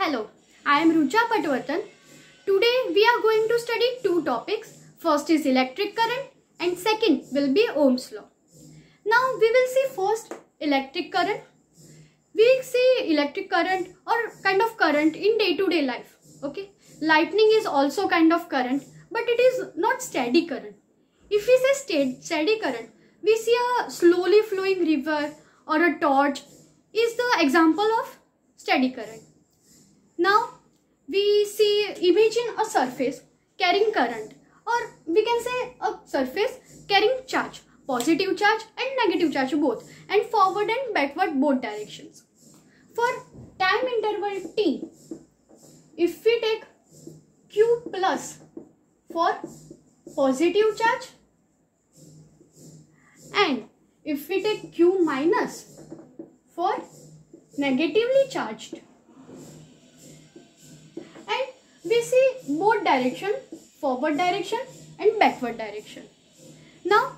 Hello, I am Rucha Patwardhan. Today we are going to study two topics. First is electric current and second will be Ohm's law. Now we will see first electric current. We see electric current or kind of current in day-to-day life. Okay, lightning is also kind of current but it is not steady current. If we say steady current, we see a slowly flowing river or a torch is the example of steady current. Now we see imagine a surface carrying current or we can say a surface carrying charge positive charge and negative charge both and forward and backward both directions. For time interval t if we take q plus for positive charge and if we take q minus for negatively charged we see both direction forward direction and backward direction. Now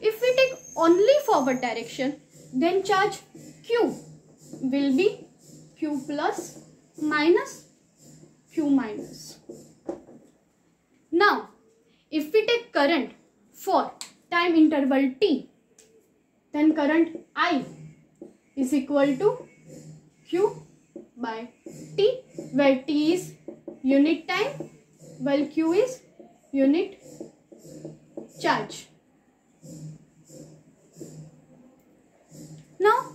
if we take only forward direction then charge q will be q plus minus q minus. Now if we take current for time interval t then current i is equal to q by t where t is unit time while q is unit charge. Now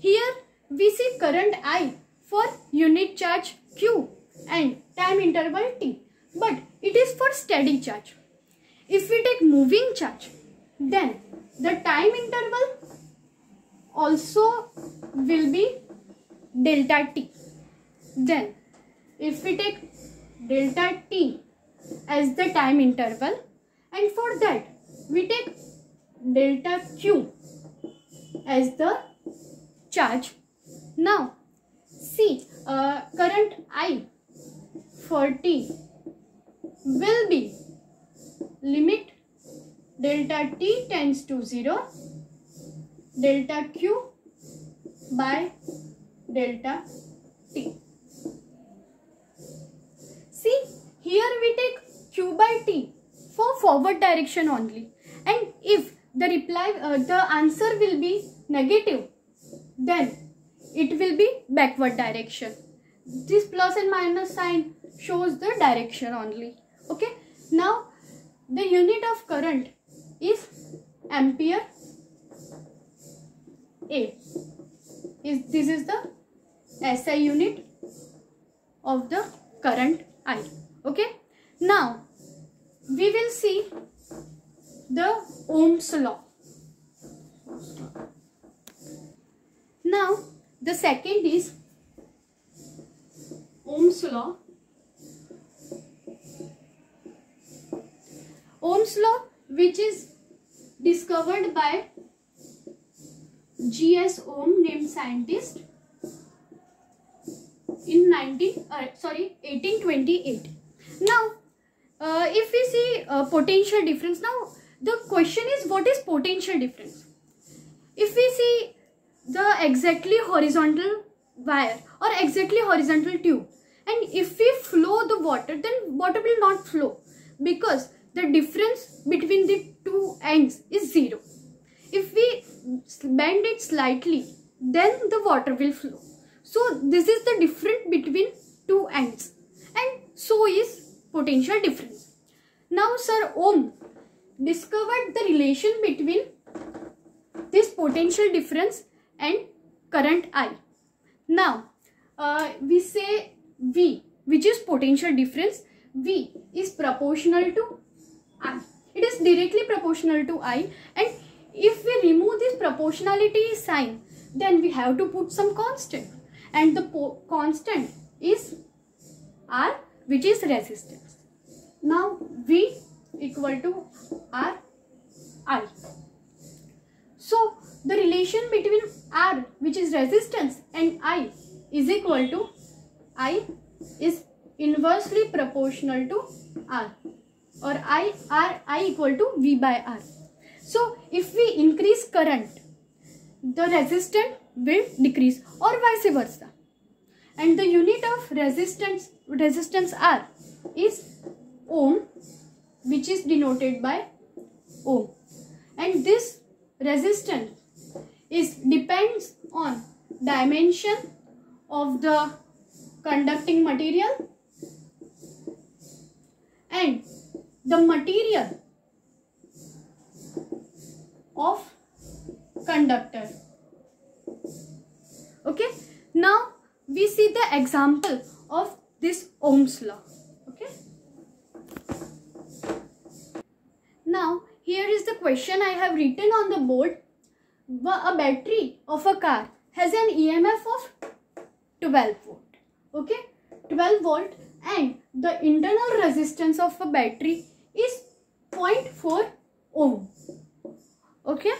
here we see current I for unit charge q and time interval t but it is for steady charge. If we take moving charge then the time interval also will be delta t. Then if we take delta t as the time interval and for that we take delta q as the charge. Now see uh, current I for t will be limit delta t tends to 0 delta q by delta t. See, here we take q by t for forward direction only. And if the reply, uh, the answer will be negative, then it will be backward direction. This plus and minus sign shows the direction only. Okay. Now, the unit of current is ampere A. Is This is the SI unit of the current I. Okay. Now, we will see the Ohm's law. Now, the second is Ohm's law. Ohm's law which is discovered by G.S. Ohm named scientist in 19 uh, sorry 1828 now uh, if we see uh, potential difference now the question is what is potential difference? If we see the exactly horizontal wire or exactly horizontal tube and if we flow the water then water will not flow because the difference between the two ends is zero. If we bend it slightly then the water will flow so this is the difference between two ends and so is potential difference. Now Sir Ohm discovered the relation between this potential difference and current I. Now uh, we say V which is potential difference V is proportional to I. It is directly proportional to I and if we remove this proportionality sign then we have to put some constant and the constant is R which is resistance. Now V equal to R I. So the relation between R which is resistance and I is equal to I is inversely proportional to R or I R I equal to V by R. So if we increase current the resistance will decrease or vice versa. And the unit of resistance resistance R is ohm which is denoted by ohm. And this resistance is depends on dimension of the conducting material and the material of conductor okay? Now we see the example of this ohm's law. Okay? Now here is the question i have written on the board. A battery of a car has an emf of 12 volt. Okay? 12 volt and the internal resistance of a battery is 0.4 ohm. Okay?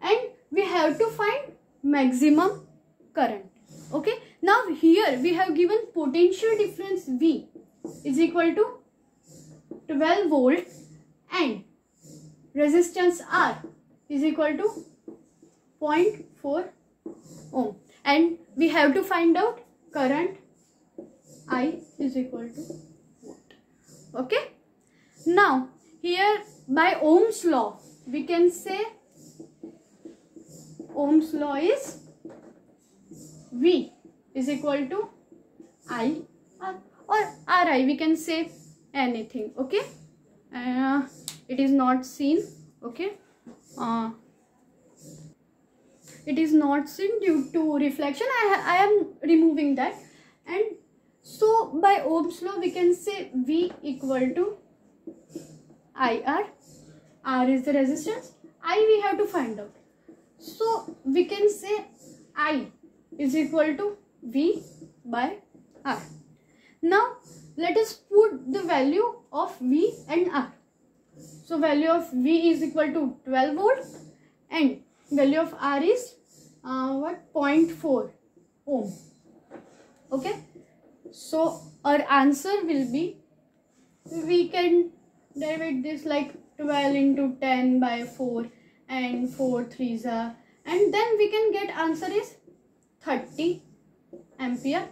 And we have to find maximum current. Okay? Now here we have given potential difference v is equal to 12 volt and resistance r is equal to 0.4 ohm. And we have to find out current i is equal to what? Okay? Now here by ohm's law we can say ohm's law is v is equal to i or ri we can say anything okay? Uh, it is not seen okay? Uh, it is not seen due to reflection. I, I am removing that. And so by Ohm's law we can say V equal to IR R is the resistance. I we have to find out. So we can say I is equal to V by R. Now let us put the value of V and R. So value of V is equal to 12 volt and value of R is uh, what? 0.4 ohm. Okay? So our answer will be we can derive this like 12 into 10 by 4 and 4 threes are and then we can get answer is 30 ampere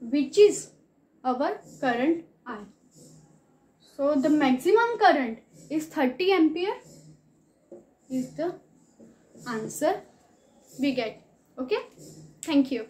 which is our current I. So the maximum current is 30 ampere is the answer we get. Okay? Thank you